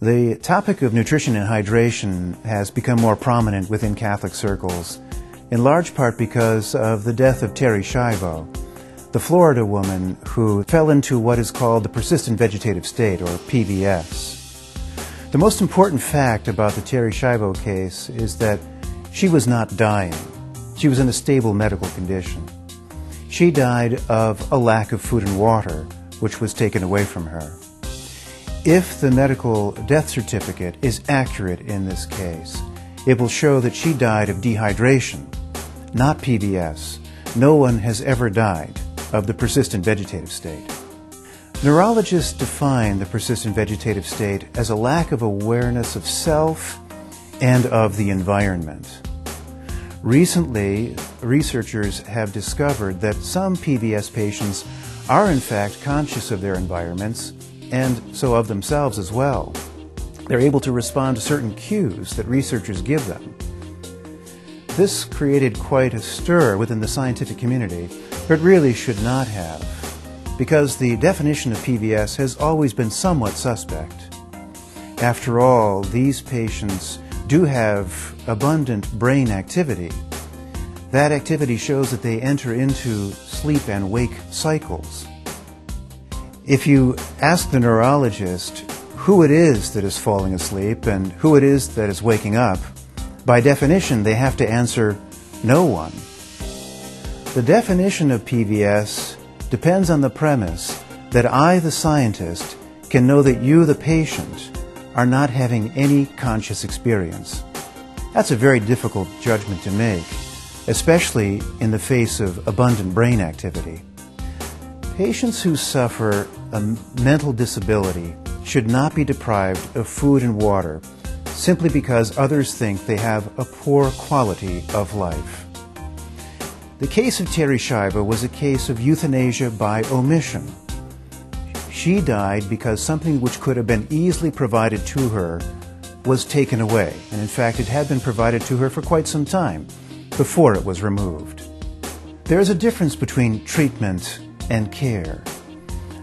The topic of nutrition and hydration has become more prominent within Catholic circles, in large part because of the death of Terri Schiavo, the Florida woman who fell into what is called the persistent vegetative state, or PVS. The most important fact about the Terri Schiavo case is that she was not dying. She was in a stable medical condition. She died of a lack of food and water, which was taken away from her. If the medical death certificate is accurate in this case, it will show that she died of dehydration, not PVS. No one has ever died of the persistent vegetative state. Neurologists define the persistent vegetative state as a lack of awareness of self and of the environment. Recently, researchers have discovered that some PVS patients are in fact conscious of their environments and so of themselves as well. They're able to respond to certain cues that researchers give them. This created quite a stir within the scientific community, but really should not have, because the definition of PVS has always been somewhat suspect. After all, these patients do have abundant brain activity. That activity shows that they enter into sleep and wake cycles. If you ask the neurologist who it is that is falling asleep and who it is that is waking up, by definition they have to answer no one. The definition of PVS depends on the premise that I, the scientist, can know that you, the patient, are not having any conscious experience. That's a very difficult judgment to make, especially in the face of abundant brain activity. Patients who suffer a mental disability should not be deprived of food and water simply because others think they have a poor quality of life. The case of Terri Schiavo was a case of euthanasia by omission. She died because something which could have been easily provided to her was taken away, and in fact it had been provided to her for quite some time before it was removed. There is a difference between treatment and care.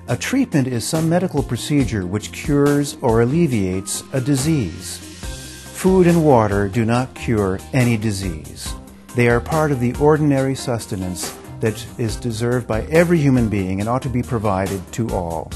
A treatment is some medical procedure which cures or alleviates a disease. Food and water do not cure any disease. They are part of the ordinary sustenance that is deserved by every human being and ought to be provided to all.